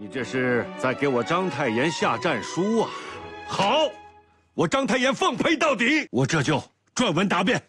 你这是在给我章太炎下战书啊！好，我章太炎奉陪到底，我这就撰文答辩。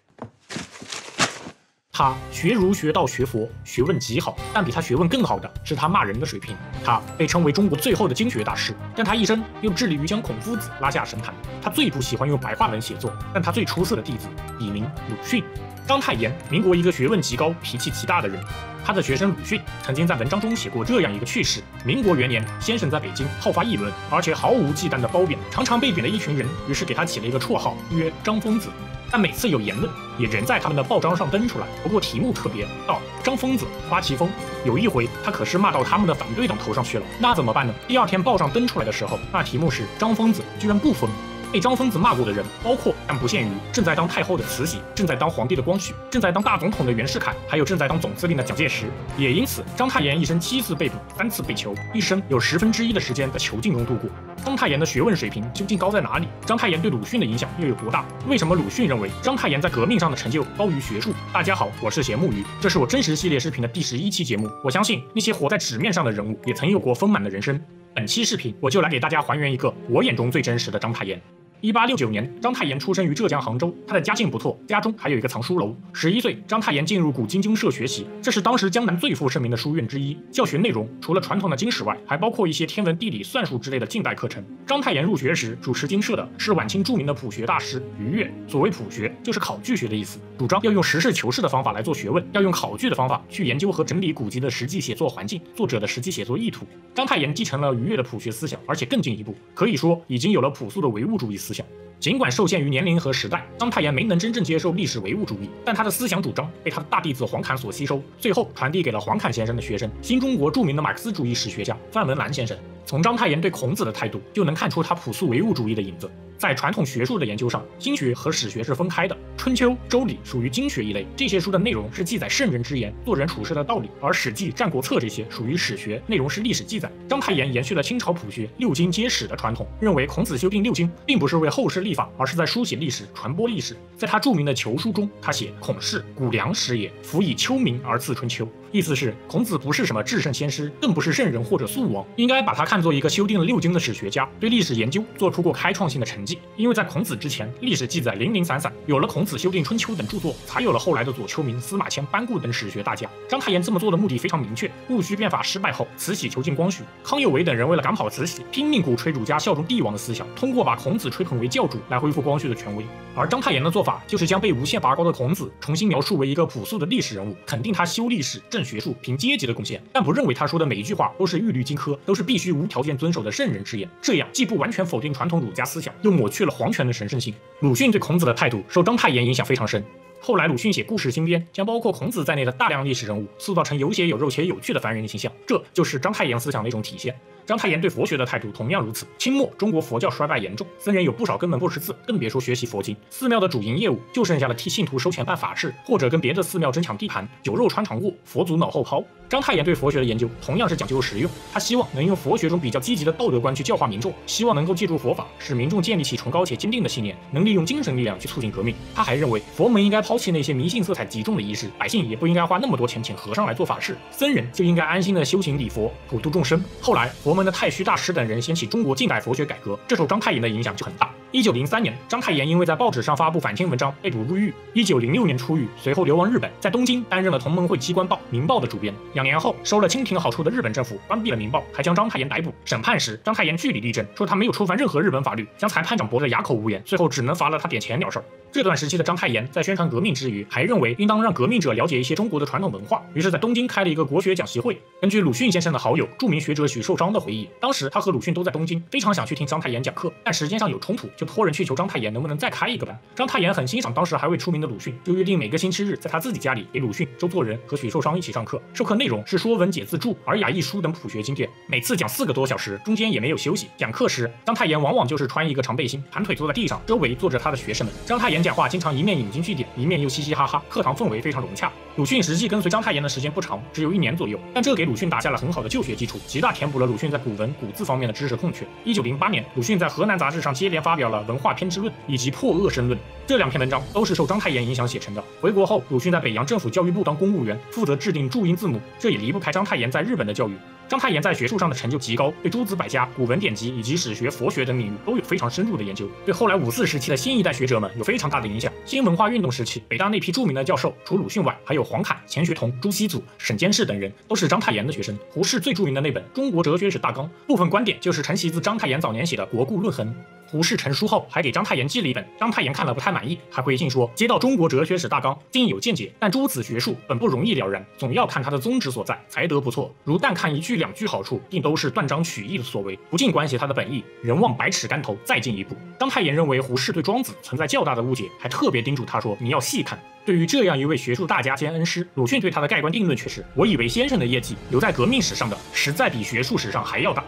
他学儒学道学佛，学问极好，但比他学问更好的是他骂人的水平。他被称为中国最后的经学大师，但他一生又致力于将孔夫子拉下神坛。他最不喜欢用白话文写作，但他最出色的弟子笔名鲁迅。章太炎，民国一个学问极高、脾气极大的人。他的学生鲁迅曾经在文章中写过这样一个趣事：民国元年，先生在北京好发议论，而且毫无忌惮的褒贬常常被贬的一群人，于是给他起了一个绰号，曰张疯子。但每次有言论，也仍在他们的报章上登出来，不过题目特别，道张疯子花旗疯。有一回，他可是骂到他们的反对党头上去了，那怎么办呢？第二天报上登出来的时候，那题目是张疯子居然不疯。被张疯子骂过的人，包括但不限于正在当太后的慈禧，正在当皇帝的光绪，正在当大总统的袁世凯，还有正在当总司令的蒋介石。也因此，章太炎一生七次被捕，三次被囚，一生有十分之一的时间在囚禁中度过。章太炎的学问水平究竟高在哪里？章太炎对鲁迅的影响又有多大？为什么鲁迅认为章太炎在革命上的成就高于学术？大家好，我是咸木鱼，这是我真实系列视频的第十一期节目。我相信那些活在纸面上的人物，也曾有过丰满的人生。本期视频，我就来给大家还原一个我眼中最真实的章太炎。一八六九年，章太炎出生于浙江杭州，他的家境不错，家中还有一个藏书楼。十一岁，章太炎进入古今经社学习，这是当时江南最负盛名的书院之一。教学内容除了传统的经史外，还包括一些天文、地理、算术之类的近代课程。章太炎入学时主持经社的是晚清著名的朴学大师于越。所谓朴学，就是考据学的意思，主张要用实事求是的方法来做学问，要用考据的方法去研究和整理古籍的实际写作环境、作者的实际写作意图。章太炎继承了于越的朴学思想，而且更进一步，可以说已经有了朴素的唯物主义思思想。尽管受限于年龄和时代，章太炎没能真正接受历史唯物主义，但他的思想主张被他的大弟子黄侃所吸收，最后传递给了黄侃先生的学生，新中国著名的马克思主义史学家范文澜先生。从章太炎对孔子的态度，就能看出他朴素唯物主义的影子。在传统学术的研究上，经学和史学是分开的。春秋、周礼属于经学一类，这些书的内容是记载圣人之言、做人处事的道理；而史记、战国策这些属于史学，内容是历史记载。章太炎延续了清朝朴学六经皆史的传统，认为孔子修订六经，并不是为后世立法，而是在书写历史、传播历史。在他著名的《求书》中，他写：“孔氏，古良史也，夫以秋名而赐春秋。”意思是孔子不是什么至圣先师，更不是圣人或者素王，应该把他看作一个修订了六经的史学家，对历史研究做出过开创性的成绩。因为在孔子之前，历史记载零零散散，有了孔子修订春秋等著作，才有了后来的左丘明、司马迁、班固等史学大家。章太炎这么做的目的非常明确：戊戌变法失败后，慈禧囚禁光绪，康有为等人为了赶跑慈禧，拼命鼓吹儒家效忠帝王的思想，通过把孔子吹捧为教主来恢复光绪的权威。而章太炎的做法就是将被无限拔高的孔子重新描述为一个朴素的历史人物，肯定他修历史、正学术、凭阶级的贡献，但不认为他说的每一句话都是玉律金科，都是必须无条件遵守的圣人之言。这样既不完全否定传统儒家思想，又抹去了皇权的神圣性。鲁迅对孔子的态度受章太炎影响非常深。后来鲁迅写故事新编，将包括孔子在内的大量历史人物塑造成有血有肉且有趣的凡人形象，这就是章太炎思想的一种体现。章太炎对佛学的态度同样如此。清末中国佛教衰败严重，僧人有不少根本不识字，更别说学习佛经。寺庙的主营业务就剩下了替信徒收钱办法事，或者跟别的寺庙争抢地盘，酒肉穿肠过，佛祖脑后抛。章太炎对佛学的研究同样是讲究实用，他希望能用佛学中比较积极的道德观去教化民众，希望能够借助佛法使民众建立起崇高且坚定的信念，能利用精神力量去促进革命。他还认为佛门应该抛弃那些迷信色彩极重的仪式，百姓也不应该花那么多钱请和尚来做法事，僧人就应该安心的修行礼佛，普度众生。后来佛门。的太虚大师等人掀起中国近代佛学改革，这受章太炎的影响就很大。一九零三年，章太炎因为在报纸上发布反清文章被捕入狱。一九零六年出狱，随后流亡日本，在东京担任了同盟会机关报《民报》的主编。两年后，收了清廷好处的日本政府关闭了《民报》，还将章太炎逮捕。审判时，章太炎据理力争，说他没有触犯任何日本法律，将裁判长驳得哑口无言。最后只能罚了他点钱了事儿。这段时期的章太炎在宣传革命之余，还认为应当让革命者了解一些中国的传统文化，于是，在东京开了一个国学讲习会。根据鲁迅先生的好友、著名学者许寿章的回忆，当时他和鲁迅都在东京，非常想去听章太炎讲课，但时间上有冲突，就托人去求章太。炎能不能再开一个班？章太炎很欣赏当时还未出名的鲁迅，就约定每个星期日在他自己家里给鲁迅、周作人和许寿裳一起上课。授课内容是《说文解字注》《尔雅一书》等普学经典，每次讲四个多小时，中间也没有休息。讲课时，章太炎往往就是穿一个长背心，盘腿坐在地上，周围坐着他的学生们。章太炎讲话经常一面引经据典，一面又嘻嘻哈哈，课堂氛围非常融洽。鲁迅实际跟随章太炎的时间不长，只有一年左右，但这给鲁迅打下了很好的就学基础，极大填补了鲁迅在古文、古字方面的知识空缺。一九零八年，鲁迅在河南杂志上接连发表了《文化偏执论》以及《破恶生论》这两篇文章，都是受章太炎影响写成的。回国后，鲁迅在北洋政府教育部当公务员，负责制定注音字母，这也离不开章太炎在日本的教育。章太炎在学术上的成就极高，对诸子百家、古文典籍以及史学、佛学等领域都有非常深入的研究，对后来五四时期的新一代学者们有非常大的影响。新文化运动时期，北大那批著名的教授，除鲁迅外，还有黄侃、钱学同、朱熹祖、沈监士等人，都是章太炎的学生。胡适最著名的那本《中国哲学史大纲》，部分观点就是承袭自章太炎早年写的《国故论衡》。胡适成书后，还给章太炎寄了一本，章太炎看了不太满意，还回信说：接到《中国哲学史大纲》，定有见解，但诸子学术本不容易了然，总要看他的宗旨所在，才得不错。如但看一句两句好处，定都是断章取义的所为，不尽关系他的本意，人望百尺竿头，再进一步。章太炎认为胡适对庄子存在较大的误解，还特别叮嘱他说：你要细看。对于这样一位学术大家兼恩师，鲁迅对他的盖棺定论却是：我以为先生的业绩留在革命史上的，实在比学术史上还要大。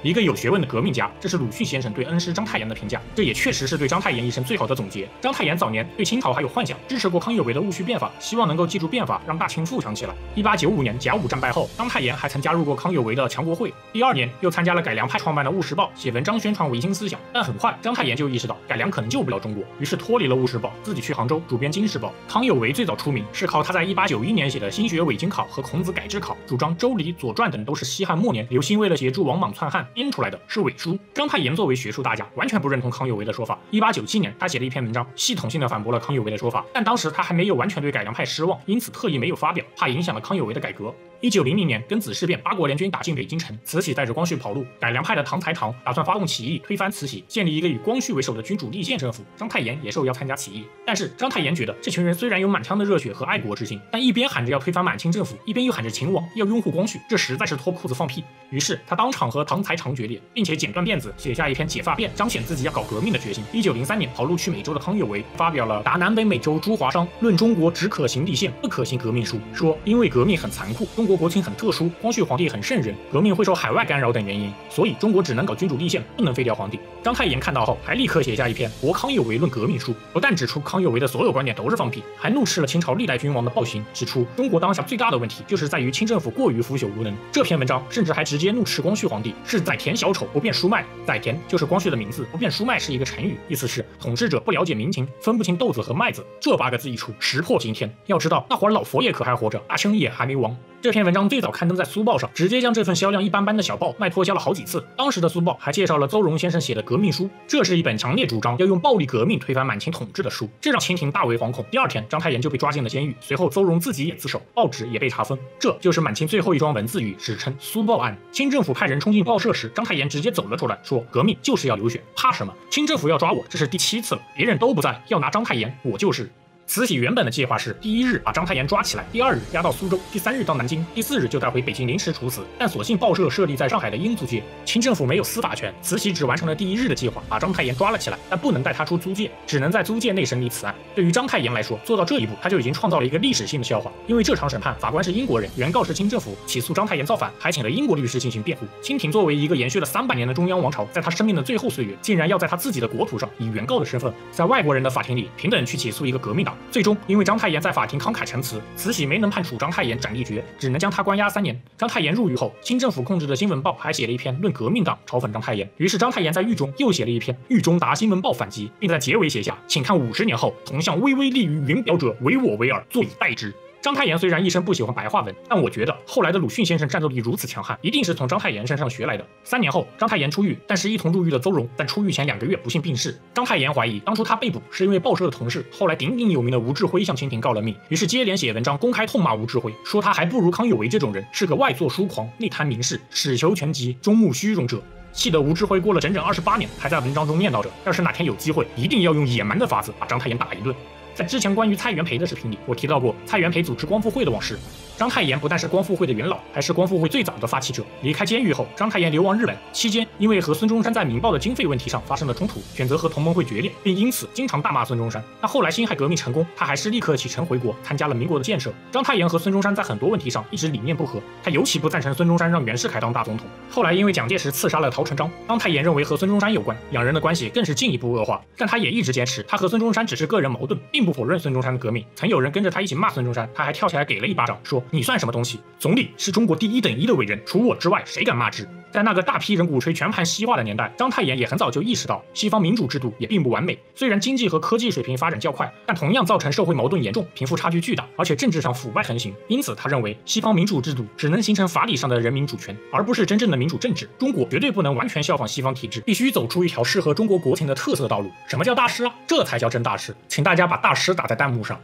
一个有学问的革命家，这是鲁迅先生对恩师章太炎的评价，这也确实是对章太炎一生最好的总结。章太炎早年对清朝还有幻想，支持过康有为的戊戌变法，希望能够借助变法让大清富强起来。一八九五年甲午战败后，章太炎还曾加入过康有为的强国会，第二年又参加了改良派创办的《务实报》，写文章宣传维新思想。但很快，章太炎就意识到改良可能救不了中国，于是脱离了《务实报》，自己去杭州主编《金时报》。康有为最早出名是靠他在一八九一年写的《新学伪经考》和《孔子改制考》，主张《周礼》《左传》等都是西汉末年刘歆为了协助王莽篡汉编出来的，是伪书。章太炎作为学术大家，完全不认同康有为的说法。一八九七年，他写了一篇文章，系统性的反驳了康有为的说法。但当时他还没有完全对改良派失望，因此特意没有发表，怕影响了康有为的改革。一九零零年，庚子事变，八国联军打进北京城，慈禧带着光绪跑路。改良派的唐才常打算发动起义，推翻慈禧，建立一个以光绪为首的君主立宪政府。章太炎也受邀参加起义，但是章太炎觉得这群人虽然有满腔的热血和爱国之心，但一边喊着要推翻满清政府，一边又喊着秦王要拥护光绪，这实在是脱裤子放屁。于是他当场和唐才常决裂，并且剪断辫子，写下一篇《解发辫》，彰显自己要搞革命的决心。一九零三年，跑路去美洲的康有为发表了《答南北美洲诸华商论中国只可行立宪，不可行革命书》，说因为革命很残酷，中国国情很特殊。光绪皇帝很圣人，革命会受海外干扰等原因，所以中国只能搞君主立宪，不能废掉皇帝。章太炎看到后，还立刻写下一篇《驳康有为论革命书》，不但指出康有为的所有观点都是放屁，还怒斥了清朝历代君王的暴行，指出中国当下最大的问题就是在于清政府过于腐朽无能。这篇文章甚至还直接怒斥光绪皇帝是宰田小丑，不辨书脉。宰田就是光绪的名字，不辨书脉是一个成语，意思是统治者不了解民情，分不清豆子和麦子。这八个字一出，石破惊天。要知道那会儿老佛爷可还活着，大清也还没亡。这篇文章最早刊登在《苏报》上，直接将这份销量一般般的小报卖脱销了好几次。当时的《苏报》还介绍了邹容先生写的《革命书》，这是一本强烈主张要用暴力革命推翻满清统治的书，这让清廷大为惶恐。第二天，章太炎就被抓进了监狱，随后邹容自己也自首，报纸也被查封。这就是满清最后一桩文字狱，史称“苏报案”。清政府派人冲进报社时，章太炎直接走了出来，说：“革命就是要流血，怕什么？清政府要抓我，这是第七次了，别人都不在，要拿章太炎，我就是。”慈禧原本的计划是第一日把章太炎抓起来，第二日押到苏州，第三日到南京，第四日就带回北京临时处死。但所幸报社设立在上海的英租界，清政府没有司法权，慈禧只完成了第一日的计划，把章太炎抓了起来，但不能带他出租界，只能在租界内审理此案。对于章太炎来说，做到这一步，他就已经创造了一个历史性的笑话。因为这场审判，法官是英国人，原告是清政府，起诉章太炎造反，还请了英国律师进行辩护。清廷作为一个延续了三百年的中央王朝，在他生命的最后岁月，竟然要在他自己的国土上，以原告的身份，在外国人的法庭里平等去起诉一个革命党。最终，因为章太炎在法庭慷慨陈词，慈禧没能判处章太炎斩立决，只能将他关押三年。章太炎入狱后，清政府控制的新闻报还写了一篇论革命党，嘲讽章太炎。于是章太炎在狱中又写了一篇《狱中答新闻报反击》，并在结尾写下：“请看五十年后，同向巍巍立于云表者，唯我为尔，坐以待之。”章太炎虽然一生不喜欢白话文，但我觉得后来的鲁迅先生战斗力如此强悍，一定是从章太炎身上学来的。三年后，章太炎出狱，但是一同入狱的邹容，在出狱前两个月不幸病逝。章太炎怀疑当初他被捕是因为报社的同事，后来鼎鼎有名的吴志辉向清廷告了密，于是接连写文章公开痛骂吴志辉，说他还不如康有为这种人，是个外作书狂，内贪名士，史求全集，终慕虚荣者。气得吴志辉过了整整二十八年，还在文章中念叨着，要是哪天有机会，一定要用野蛮的法子把章太炎打一顿。在之前关于蔡元培的视频里，我提到过蔡元培组织光复会的往事。章太炎不但是光复会的元老，还是光复会最早的发起者。离开监狱后，章太炎流亡日本期间，因为和孙中山在《民报》的经费问题上发生了冲突，选择和同盟会决裂，并因此经常大骂孙中山。但后来辛亥革命成功，他还是立刻启程回国，参加了民国的建设。章太炎和孙中山在很多问题上一直理念不合，他尤其不赞成孙中山让袁世凯当大总统。后来因为蒋介石刺杀了陶成章，章太炎认为和孙中山有关，两人的关系更是进一步恶化。但他也一直坚持，他和孙中山只是个人矛盾，并不否认孙中山的革命。曾有人跟着他一起骂孙中山，他还跳起来给了一巴掌，说你算什么东西？总理是中国第一等一的伟人，除我之外，谁敢骂之？在那个大批人鼓吹全盘西化的年代，章太炎也很早就意识到，西方民主制度也并不完美。虽然经济和科技水平发展较快，但同样造成社会矛盾严重、贫富差距巨大，而且政治上腐败横行。因此，他认为西方民主制度只能形成法理上的人民主权，而不是真正的民主政治。中国绝对不能完全效仿西方体制，必须走出一条适合中国国情的特色道路。什么叫大师啊？这才叫真大师！请大家把大师打在弹幕上。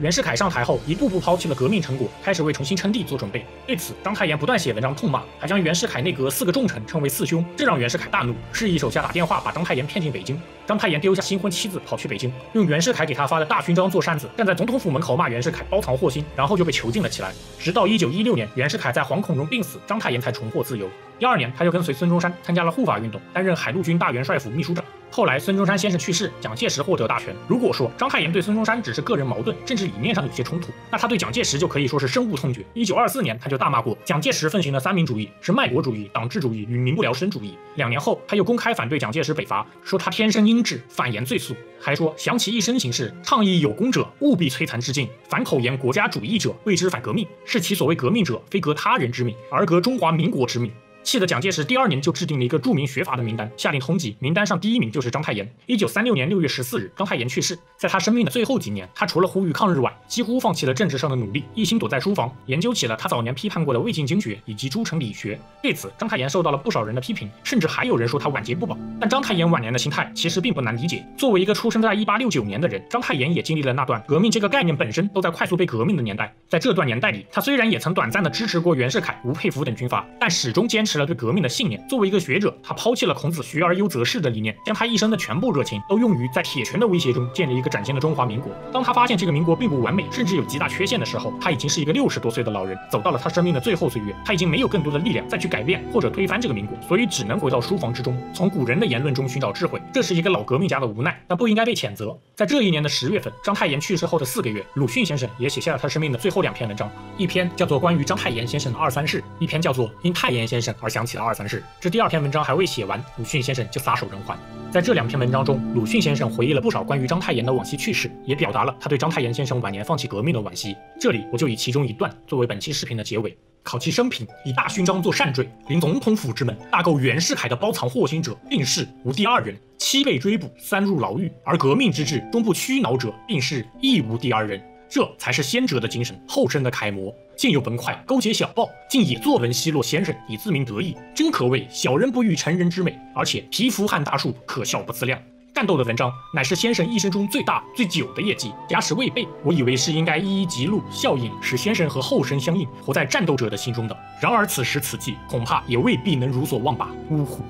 袁世凯上台后，一步步抛弃了革命成果，开始为重新称帝做准备。对此，章太炎不断写文章痛骂，还将袁世凯内阁四个重臣称为四凶，这让袁世凯大怒，示意手下打电话把章太炎骗进北京。章太炎丢下新婚妻子，跑去北京，用袁世凯给他发的大勋章做扇子，站在总统府门口骂袁世凯包藏祸心，然后就被囚禁了起来。直到一九一六年，袁世凯在惶恐中病死，章太炎才重获自由。第二年，他就跟随孙中山参加了护法运动，担任海陆军大元帅府秘书长。后来，孙中山先生去世，蒋介石获得大权。如果说章太炎对孙中山只是个人矛盾，政治理念上有些冲突，那他对蒋介石就可以说是深恶痛绝。一九二四年，他就大骂过蒋介石奉行的三民主义是卖国主义、党治主义与民不聊生主义。两年后，他又公开反对蒋介石北伐，说他天生英智，反言罪素，还说想其一生行事，倡议有功者务必摧残之境，反口言国家主义者，谓之反革命，是其所谓革命者，非革他人之命，而革中华民国之命。气得蒋介石第二年就制定了一个著名学阀的名单，下令通缉。名单上第一名就是章太炎。一九三六年六月十四日，章太炎去世。在他生命的最后几年，他除了呼吁抗日外，几乎放弃了政治上的努力，一心躲在书房，研究起了他早年批判过的魏晋经学以及诸城理学。对此，章太炎受到了不少人的批评，甚至还有人说他晚节不保。但章太炎晚年的心态其实并不难理解。作为一个出生在一八六九年的人，章太炎也经历了那段革命这个概念本身都在快速被革命的年代。在这段年代里，他虽然也曾短暂的支持过袁世凯、吴佩孚等军阀，但始终坚持了对革命的信念。作为一个学者，他抛弃了孔子“学而优则仕”的理念，将他一生的全部热情都用于在铁拳的威胁中建立一个崭新的中华民国。当他发现这个民国并不完美，甚至有极大缺陷的时候，他已经是一个六十多岁的老人，走到了他生命的最后岁月。他已经没有更多的力量再去改变或者推翻这个民国，所以只能回到书房之中，从古人的言论中寻找智慧。这是一个老革命家的无奈，但不应该被谴责。在这一年的十月份，章太炎去世后的四个月，鲁迅先生也写下了他生命的最后两篇文章，一篇叫做《关于章太炎先生的二三事》，一篇叫做《因太炎先生而想起了二三事》。这第二篇文章。还未写完，鲁迅先生就撒手人寰。在这两篇文章中，鲁迅先生回忆了不少关于章太炎的往昔趣事，也表达了他对章太炎先生晚年放弃革命的惋惜。这里我就以其中一段作为本期视频的结尾：考其生平，以大勋章作善坠，临总统府之门，大构袁世凯的包藏祸心者，病逝无第二人；七被追捕，三入牢狱，而革命之志终不屈挠者，病逝亦无第二人。这才是先哲的精神，后生的楷模。见有文快，勾结小报，竟也作文奚落先生，以自鸣得意，真可谓小人不欲成人之美，而且蚍蜉撼大树，可笑不自量。战斗的文章乃是先生一生中最大最久的业绩。假使未备，我以为是应该一一记录效应，使先生和后生相应，活在战斗者的心中的。然而此时此际，恐怕也未必能如所望吧。呜呼！